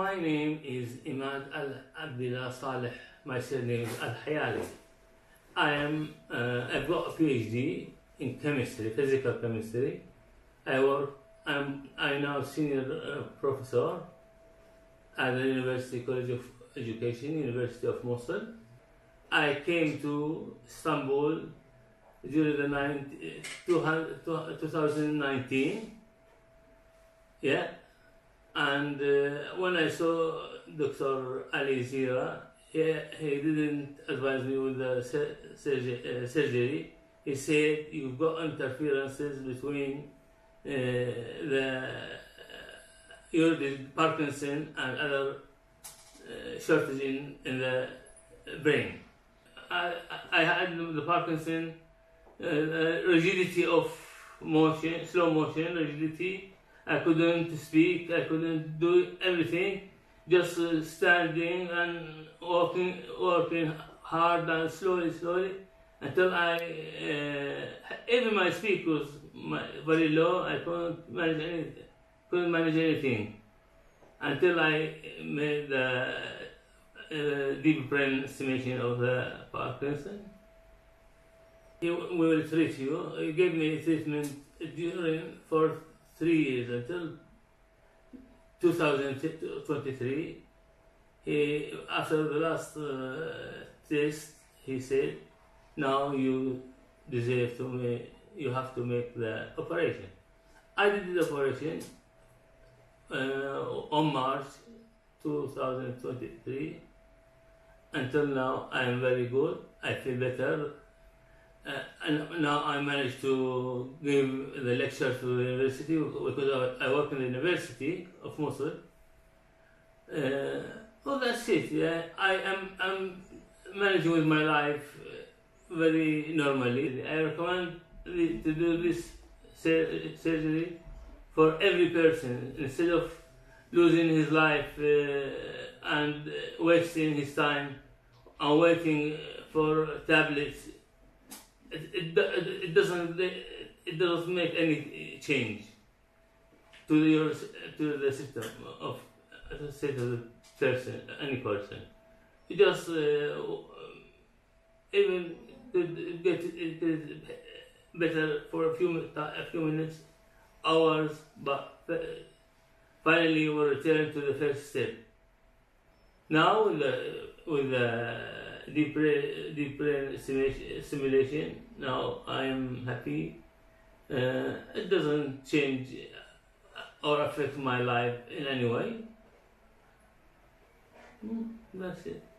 My name is Imad Al Abdullah Saleh. My surname is Al Hayali. I am. Uh, I've got a PhD in chemistry, physical chemistry. I work. I'm. I'm now senior uh, professor at the University College of Education, University of Mosul. I came to Istanbul during the 19, 2019. Yeah, and uh, when I saw Dr. Ali Zirh, he, he didn't advise me with the surgery, uh, surgery. He said you've got interferences between uh, the your Parkinson and other uh, shortage in, in the brain. I, I had the Parkinson uh, uh, rigidity of motion, slow motion, rigidity. I couldn't speak, I couldn't do everything, just uh, standing and walking, working hard and slowly, slowly, until I, uh, even my speak was my, very low, I couldn't manage anything, couldn't manage anything, until I made the uh, deep brain stimulation of the Parkinson. He, will treat you. He gave me treatment during for three years until 2023. He, after the last uh, test, he said, "Now you deserve to make. You have to make the operation." I did the operation uh, on March 2023. Until now, I am very good. I feel better. Uh, and now I managed to give the lecture to the university because I, I work in the University of Mosul. Uh, well, that's it. Yeah, I am I'm managing with my life uh, very normally. I recommend to do this sur- surgery for every person instead of losing his life uh, and uh, wasting his time and waiting for tablets. It, it, doesn't it doesn't make any change to your to the system of say to the person any person. You just uh, even get it better for a few a few minutes, hours, but uh, finally you will return to the first step. Now with the with the deep brain, deep brain simulation, now I am happy. Uh, it doesn't change or affect my life in any way. Mm, that's it.